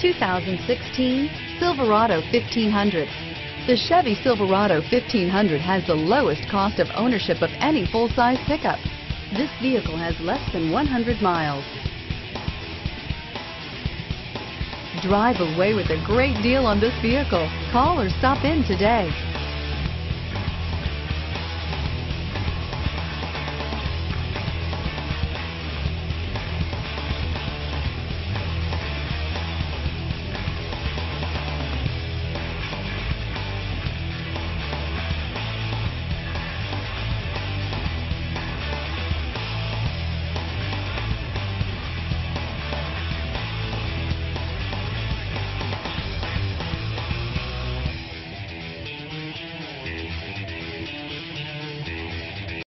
2016 Silverado 1500. The Chevy Silverado 1500 has the lowest cost of ownership of any full-size pickup. This vehicle has less than 100 miles. Drive away with a great deal on this vehicle. Call or stop in today.